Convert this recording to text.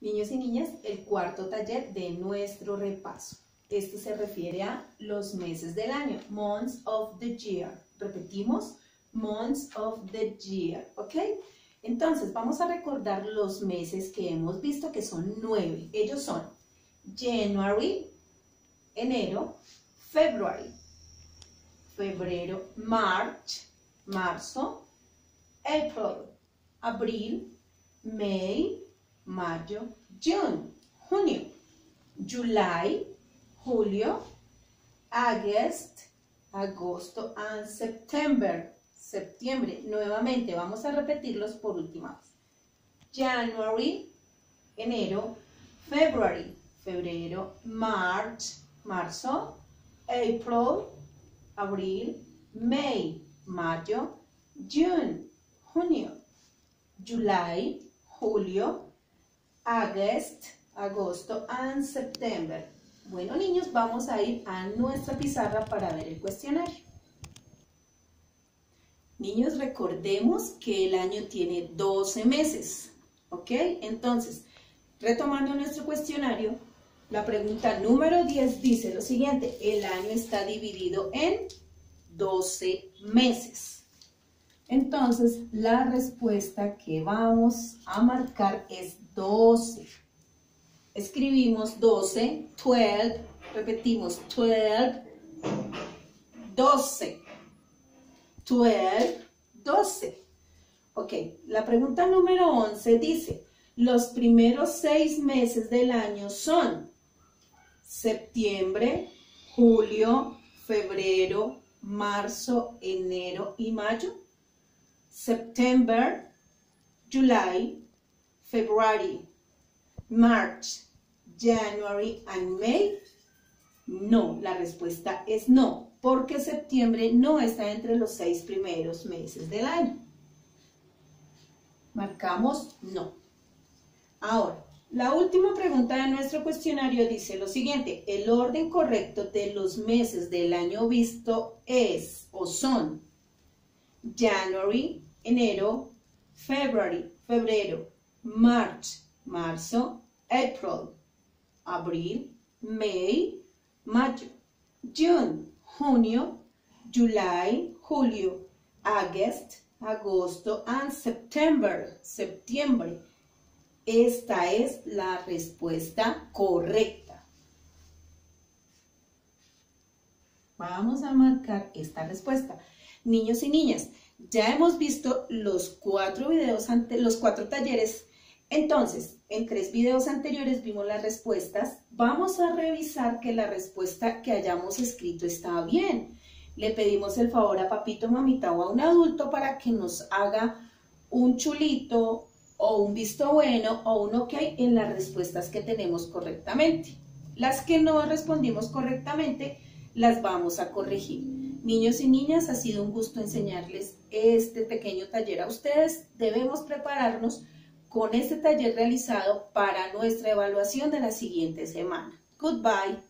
Niños y niñas, el cuarto taller de nuestro repaso. Este se refiere a los meses del año, months of the year. Repetimos, months of the year, ¿ok? Entonces, vamos a recordar los meses que hemos visto, que son nueve. Ellos son January, enero, February, febrero, March, marzo, April, abril, May, mayo, June, junio, July, julio, August, agosto and September, septiembre. Nuevamente vamos a repetirlos por última vez. January, enero, February, febrero, March, marzo, April, abril, May, mayo, June, junio, July, julio, August, agosto and September. Bueno, niños, vamos a ir a nuestra pizarra para ver el cuestionario. Niños, recordemos que el año tiene 12 meses, ¿ok? Entonces, retomando nuestro cuestionario, la pregunta número 10 dice lo siguiente, el año está dividido en 12 meses. Entonces, la respuesta que vamos a marcar es 12. Escribimos 12, 12, repetimos 12, 12, 12, 12. Ok, la pregunta número 11 dice, los primeros seis meses del año son septiembre, julio, febrero, marzo, enero y mayo. September, July, February, March, January and May? No, la respuesta es no, porque septiembre no está entre los seis primeros meses del año. Marcamos no. Ahora, la última pregunta de nuestro cuestionario dice lo siguiente, el orden correcto de los meses del año visto es o son January, enero, February, febrero, March, marzo, April, abril, May, mayo, June, junio, July, julio, August, agosto, and September, septiembre. Esta es la respuesta correcta. Vamos a marcar esta respuesta. Niños y niñas, ya hemos visto los cuatro videos, ante, los cuatro talleres. Entonces, en tres videos anteriores vimos las respuestas. Vamos a revisar que la respuesta que hayamos escrito está bien. Le pedimos el favor a papito, mamita o a un adulto para que nos haga un chulito o un visto bueno o un ok en las respuestas que tenemos correctamente. Las que no respondimos correctamente las vamos a corregir. Niños y niñas, ha sido un gusto enseñarles este pequeño taller a ustedes. Debemos prepararnos con este taller realizado para nuestra evaluación de la siguiente semana. Goodbye.